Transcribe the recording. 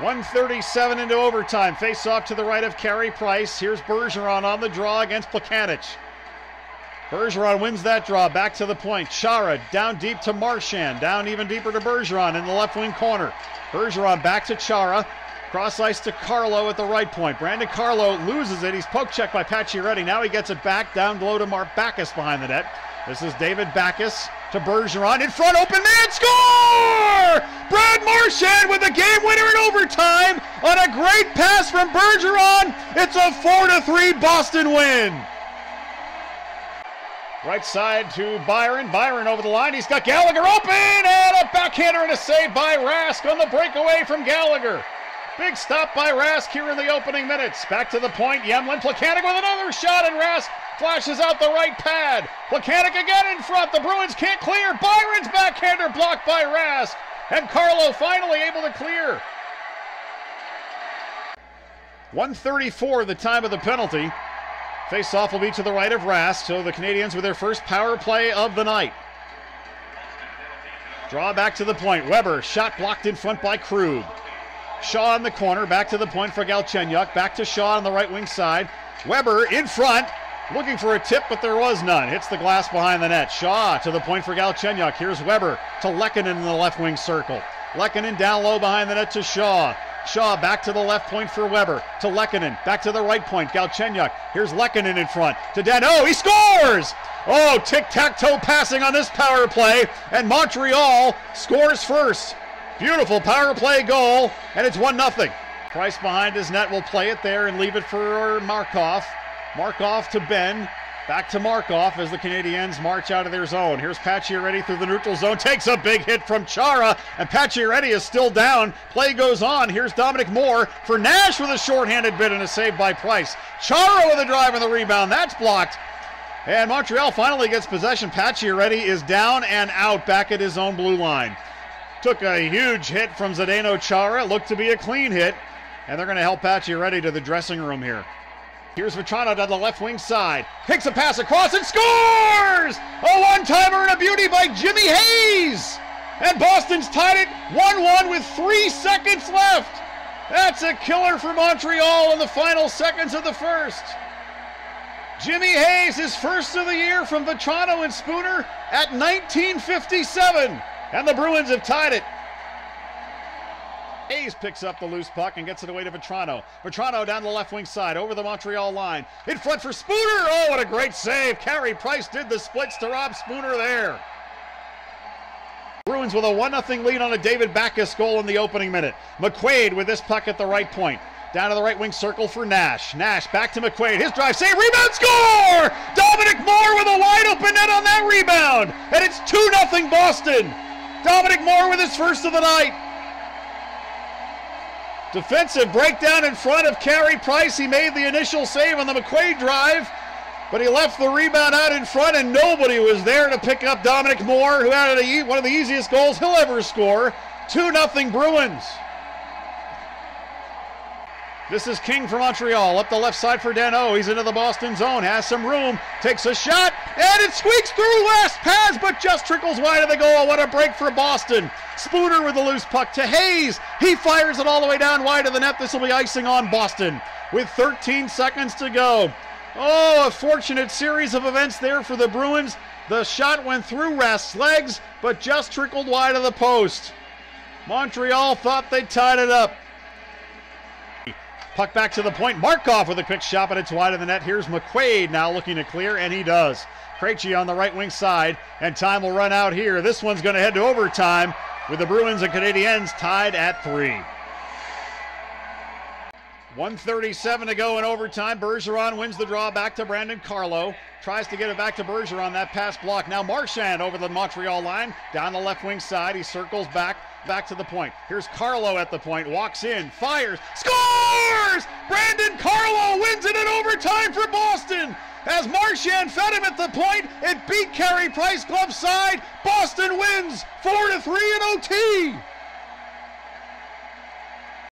137 into overtime. Face off to the right of Carey Price. Here's Bergeron on the draw against Plekanec. Bergeron wins that draw. Back to the point. Chara down deep to Marchand. Down even deeper to Bergeron in the left wing corner. Bergeron back to Chara. Cross ice to Carlo at the right point. Brandon Carlo loses it. He's poke checked by Pacioretty. Now he gets it back down low to Mark Backes behind the net. This is David Backes to Bergeron in front, open man, score! Brad Marchand with the game on a great pass from Bergeron. It's a 4 to 3 Boston win. Right side to Byron. Byron over the line. He's got Gallagher open and a backhander and a save by Rask on the breakaway from Gallagher. Big stop by Rask here in the opening minutes. Back to the point. Yemlin Plekanec with another shot, and Rask flashes out the right pad. Plekanec again in front. The Bruins can't clear. Byron's backhander blocked by Rask. And Carlo finally able to clear. 134 the time of the penalty. Face off will be to the right of Rask. So the Canadiens with their first power play of the night. Draw back to the point. Weber shot blocked in front by Krug. Shaw in the corner, back to the point for Galchenyuk. Back to Shaw on the right wing side. Weber in front, looking for a tip, but there was none. Hits the glass behind the net. Shaw to the point for Galchenyuk. Here's Weber to Lehkonen in the left wing circle. Lehkonen down low behind the net to Shaw. Shaw back to the left point for Weber. To Lehkonen. Back to the right point. Galchenyuk. Here's Lehkonen in front. To Danault. He scores! Oh, tic-tac-toe passing on this power play. And Montreal scores first. Beautiful power play goal, and it's 1 0. Price behind his net will play it there and leave it for Markov. Markov to Benn. Back to Markov as the Canadiens march out of their zone. Here's Pacioretty through the neutral zone. Takes a big hit from Chara, and Pacioretty is still down. Play goes on. Here's Dominic Moore for Nash with a shorthanded bid and a save by Price. Chara with a drive and the rebound. That's blocked. And Montreal finally gets possession. Pacioretty is down and out back at his own blue line. Took a huge hit from Zdeno Chara. Looked to be a clean hit. And they're going to help Pacioretty to the dressing room here. Here's Vatrano down the left wing side. Picks a pass across and scores! A one-timer and a beauty by Jimmy Hayes! And Boston's tied it 1-1 with three seconds left. That's a killer for Montreal in the final seconds of the first. Jimmy Hayes, his first of the year from Vatrano and Spooner at 1957. And the Bruins have tied it. Hayes picks up the loose puck and gets it away to Vatrano. Vatrano down the left wing side over the Montreal line. In front for Spooner. Oh, what a great save. Carey Price did the splits to rob Spooner there. Bruins with a 1 0 lead on a David Backes goal in the opening minute. McQuaid with this puck at the right point. Down to the right wing circle for Nash. Nash back to McQuaid. His drive, save, rebound, score! Dominic Moore with a wide open net on that rebound. And it's 2 0 Boston. Dominic Moore with his first of the night. Defensive breakdown in front of Carey Price. He made the initial save on the McQuaid drive, but he left the rebound out in front, and nobody was there to pick up Dominic Moore, who had one of the easiest goals he'll ever score. 2 0 Bruins. This is King for Montreal. Up the left side for Danault. He's into the Boston zone. Has some room. Takes a shot. And it squeaks through last pass, but just trickles wide of the goal. What a break for Boston. Spooner with the loose puck to Hayes. He fires it all the way down wide of the net. This will be icing on Boston with 13 seconds to go. Oh, a fortunate series of events there for the Bruins. The shot went through Rask's legs, but just trickled wide of the post. Montreal thought they tied it up. Puck back to the point. Markov with a quick shot, but it's wide of the net. Here's McQuaid now looking to clear, and he does. Krejci on the right wing side, and time will run out here. This one's going to head to overtime with the Bruins and Canadiens tied at three. 137 to go in overtime. Bergeron wins the draw back to Brandon Carlo. Tries to get it back to Bergeron. That pass block. Now Marchand over the Montreal line. Down the left wing side. He circles back back to the point. Here's Carlo at the point, walks in, fires, scores! Brandon Carlo wins it in overtime for Boston. As Marchand fed him at the point, it beat Carey Price glove side. Boston wins 4 to 3 in OT.